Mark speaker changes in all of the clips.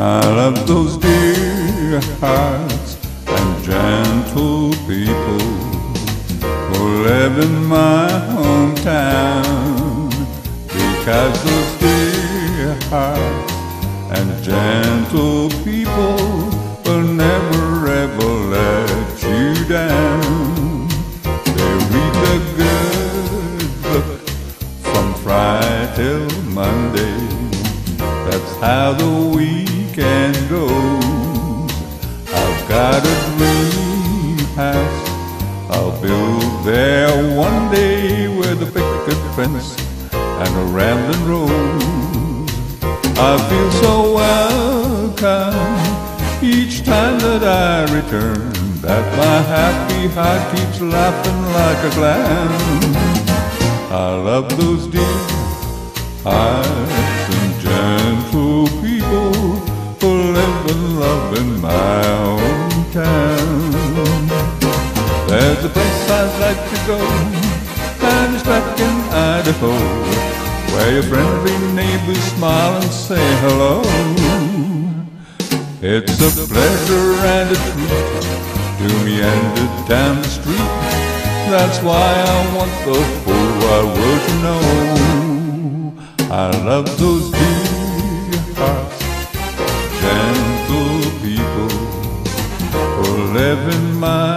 Speaker 1: I love those dear hearts and gentle people who live in my hometown because those dear hearts and gentle people will never ever let you down. They read the good book from Friday till Monday. That's how the week I'll build there one day with a picket fence and a rambling rose. I feel so welcome each time that I return. That my happy heart keeps laughing like a clown. I love those dear hearts There's a place I'd like to go, and it's back in Idaho, where your friendly neighbors smile and say hello. It's a pleasure and a treat to me and down the street. That's why I want the whole wide world to know. I love those dear hearts, gentle people who live in my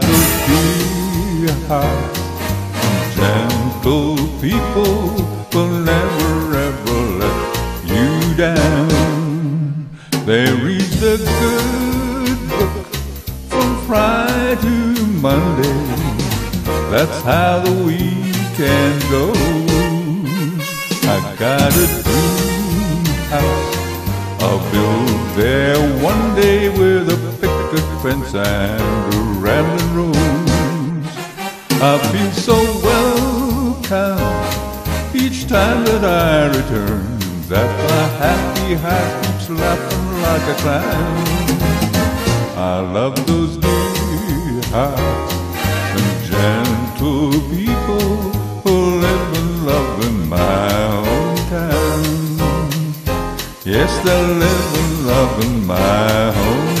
Speaker 1: Dear hearts, gentle people will never ever let you down. They read the good book from Friday to Monday. That's how the weekend goes. I got a and a rambling rose. I feel so welcome each time that I return. That my happy heart keeps laughing like a clown. I love those dear hearts and gentle people who live and love in my hometown. Yes, they live and love in my hometown.